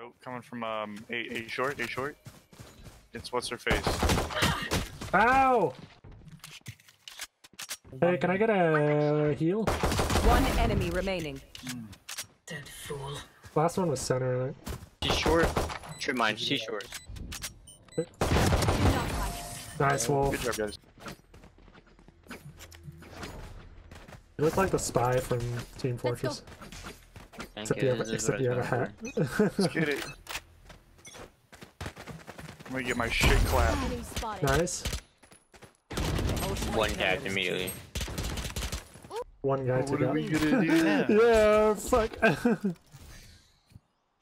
Bro, coming from um a, a short, a short. It's what's her face. Ow! Hey, can I get a heal? One enemy remaining. Dead fool. Last one was center, I think. She's short. Should mind, she's short. Nice wolf. Good job, guys. You look like the spy from Team Fortress. Thank Except you have, this except what you have a hat. Let's get it. I'm gonna get my shit clapped. Nice. One gapped immediately. One guy to What go. are we gonna do? Yeah, fuck.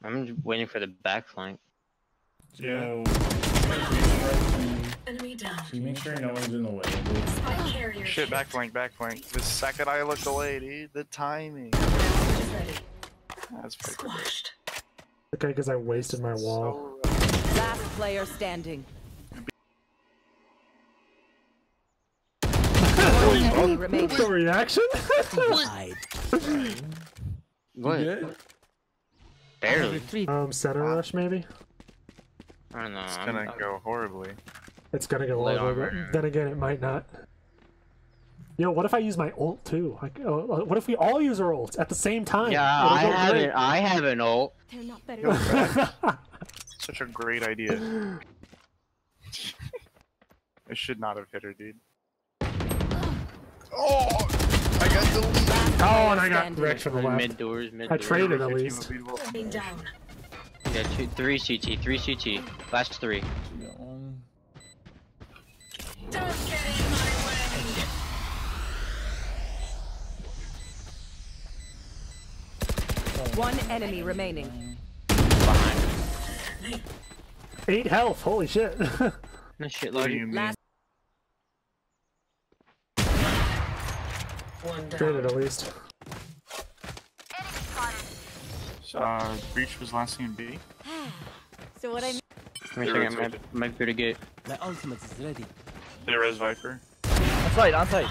I'm waiting for the back flank. Yo, Enemy down. can you make sure no one's in the way, dude? Shit, back flank, back flank. The second I look away, dude, the timing. Round is ready. That's pretty good. Squashed. okay, because I wasted my wall. So, uh, Last player standing. One enemy remaining. The reaction? What? Good? Barely. um, center rush maybe? I don't know. it's I'm- gonna I'm- go horribly. It's gonna go Lay over, armor. but then again, it might not. Yo, what if I use my ult too? Like, uh, uh, what if we all use our ults at the same time? Yeah, I have an I have an ult. They're not better. Yo, Such a great idea. I should not have hit her, dude. Oh! I got deleted! Oh, and I got Standing. wrecked from the left. Mid doors, mid I traded at Your team least. will be- down. Yeah, two, three CT, three CT. Last three. One enemy remaining. Behind. Eight health. Holy shit. No shit, What do you Lord. mean? Last One down. Traded at least. Uh, Breach was last seen B. so what I mean. Give me a second, I might, might be to get. My ultimate is ready. There is Viper. On site, on site.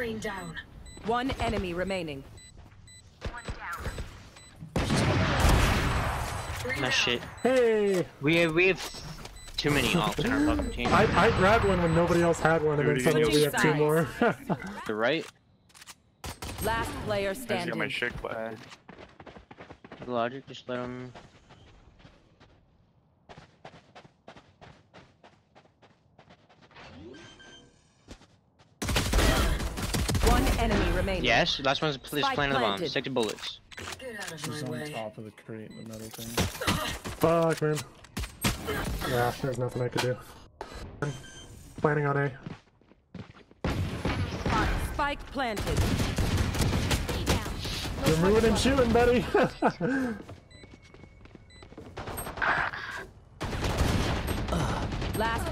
Toxin screen down. one enemy remaining. Three No down. shit. Hey, We have we have too many ults in our fucking team. I, I grabbed one when nobody else had one, and then Dude, suddenly we have two more. The right. Last player standing. I just got my shit clapped. Logic, just let him. Remaining. Yes, last one's please Spike planted the bomb. planted. Six bullets. Get out of She's on way. top of the crate, the metal thing. Fuck, man. Yeah, there's nothing I could do. Planning on A. Spike planted. Stay. You're moving and shooting, buddy.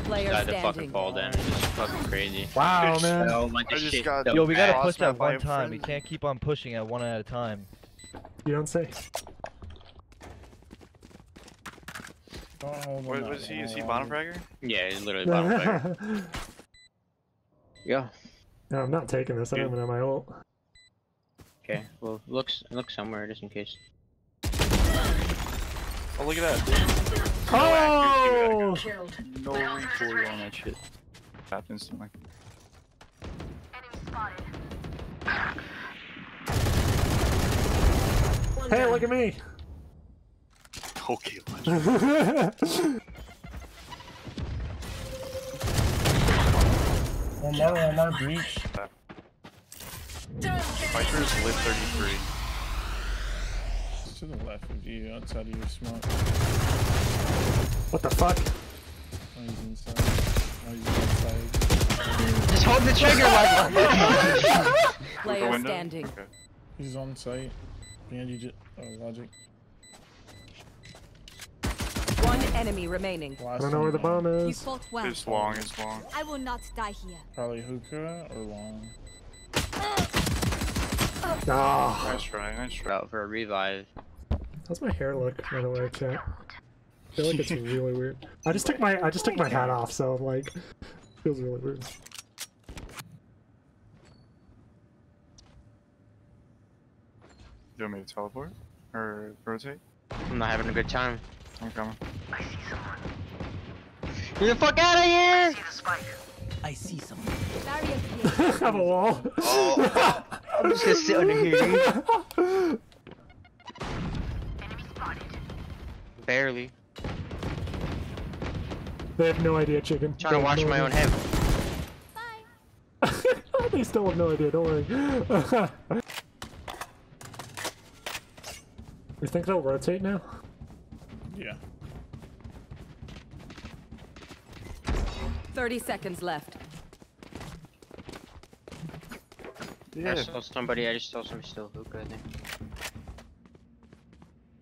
player Got the fucking fall damage. It's fucking crazy. wow, man. Oh my I just shit. got- Yo, we gotta push my at one five time. We can't keep on pushing at one at a time. You don't say. Don't hold on What that was he? Is he wall, bottom fragger? Yeah, he's literally bottom player. Yeah. no, I'm not taking this. I don't even have my ult. Okay. Well, looks look somewhere just in case. Oh, look at that. Oh! Killed. No recoil on that shit. Tap instantly. One Hey, look at me. Okay, One more, one more breach. Don't get in Viper's lit 33. It's to the left of you, outside of your smoke. what the fuck? Oh, he's inside. Oh, he's outside. Just hold the trigger, like. Player standing. Okay. He's on site. Behind you, oh, Logic. One enemy remaining. I don't know where the one, bomb You is. fought well. It's long, it's long. I will not die here. Probably hookah or long. Ah. Oh. Nice try, nice try. Out for a revive. How's my hair look, by the way, chat? I feel like it's really weird. I just took my I just took my hat off, so I'm like, feels really weird. You want me to teleport? Or rotate? I'm not having a good time. I'm coming. I see someone. Get the fuck out of here! I see, the spike. I see someone. Have a wall. Oh. I'm just gonna sit under here, dude. Barely. They have no idea, chicken. Trying to They have wash no my own idea. head. Bye. they still have no idea. Don't worry. you think they'll rotate now? Yeah. 30 seconds left. I Yeah. saw somebody, I just saw some still hookah, I think.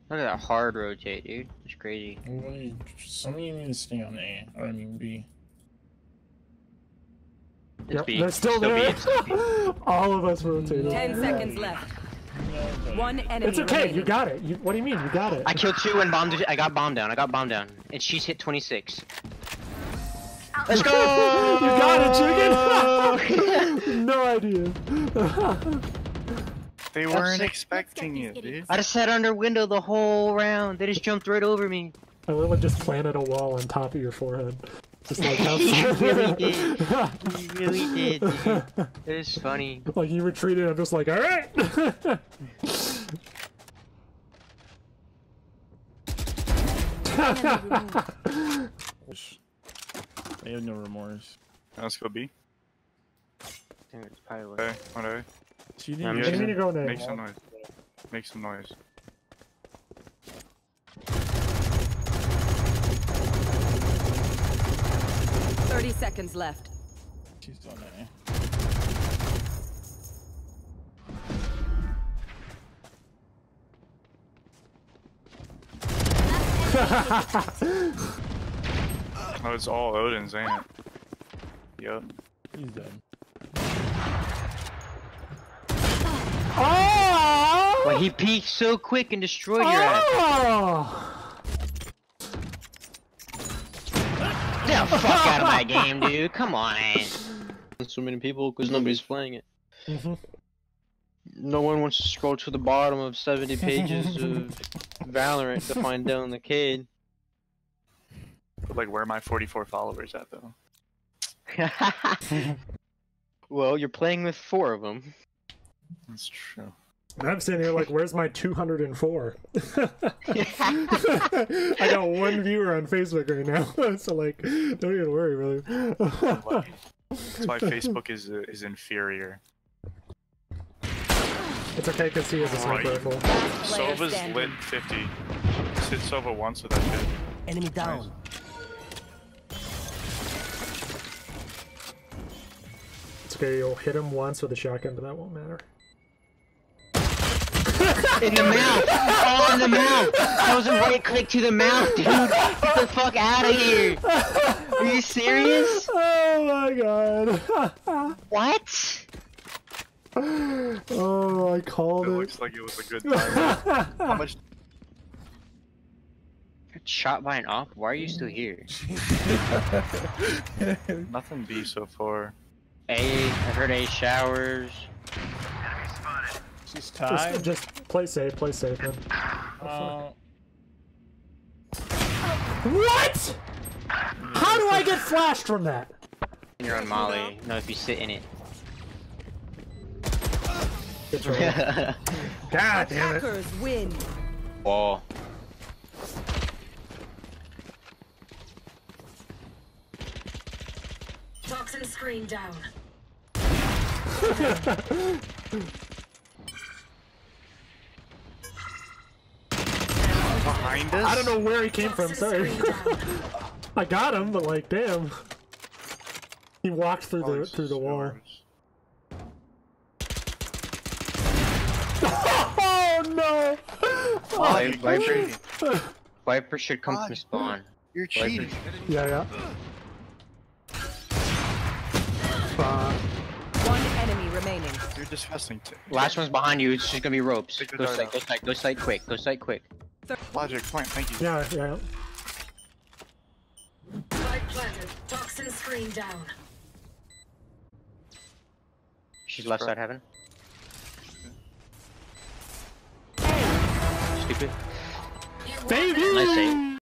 Look at that hard rotate, dude. It's crazy. Well, you- Some of you need to stay on A. Or I mean B. It's Yep, B. they're still B, there. B. All of us rotated. 10 seconds left. One enemy It's okay. remaining. You got it. You, what do you mean? You got it. I killed two and bombed. I got bombed down. I got bombed down, and she's hit 26. Let's go! You got it, chicken. no idea. They weren't sick. expecting you, dude. I just sat under a window the whole round. They just jumped right over me. I literally just planted a wall on top of your forehead. Just like how You really did. You really did, dude. It is funny. like you retreated. I'm just like, all right. Enemy removed. They have no remorse. Let's go B. think it's probably what- Okay, whatever. So you Yeah, I'm you need to go Make some noise. Make some noise. Thirty seconds left. She's on A. Oh, it's all Odin's, ain't it? Yup. He's dead. Ah! Oh! Well, he peeked so quick and destroyed your ass. Oh! Get the fuck out of my game, dude. Come on. So many people because nobody's mm-hmm. playing it. Mhm. No one wants to scroll to the bottom of 70 pages of Valorant to find Dylan the Kid. But, like, where are my 44 followers at, though? well, you're playing with four of them. That's true. And I'm sitting here like, where's my 204? I got one viewer on Facebook right now, so like, don't even worry, really. That's why Facebook is uh, is inferior. It's okay because he has a sniper Right. rifle. Sova's lit 50. Just hit Sova once with that shit. Enemy down. It's okay, you'll hit him once with a shotgun, but that won't matter. In the mouth! Oh, in the mouth! That was a right click to the mouth, dude! Get the fuck out of here! Are you serious? Oh my god! What? oh, I called It it. looks like it was a good time. How much? Shot by an op? Why are you still here? Nothing B so far. A, I heard A showers. She's Just, tied. just play safe, play safe, man. Uh, What? How do I get flashed from that? You're on Molly. No, if you sit in it. Good try. God damn it. Hackers win. Wall. Toxin screen down. Behind us? I don't know where he came from, sorry. I got him, but like, damn. He walked through Oh, the it's through the wall. Oh no! Oh, Viper. Viper should come from spawn. You're Viper. cheating. Yeah, yeah. Uh, One enemy remaining. You're disgusting. T- Last one's behind you. It's just gonna be ropes. Go dart sight. out. Go site. Go site quick. Go site quick. Logic, plant, thank you. yeah, yeah. Spike planted. Toxin screen down. She's left side heaven. Stupid. Baby! Nice save.